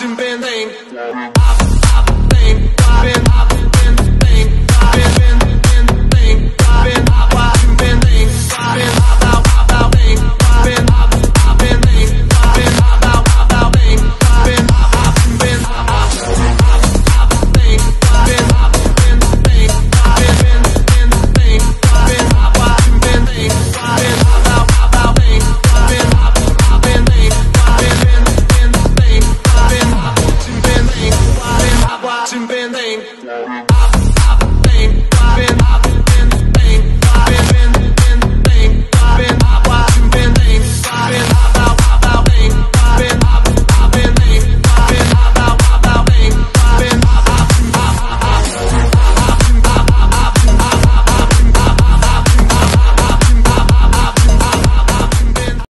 watching Van Lane. watching Van Dane.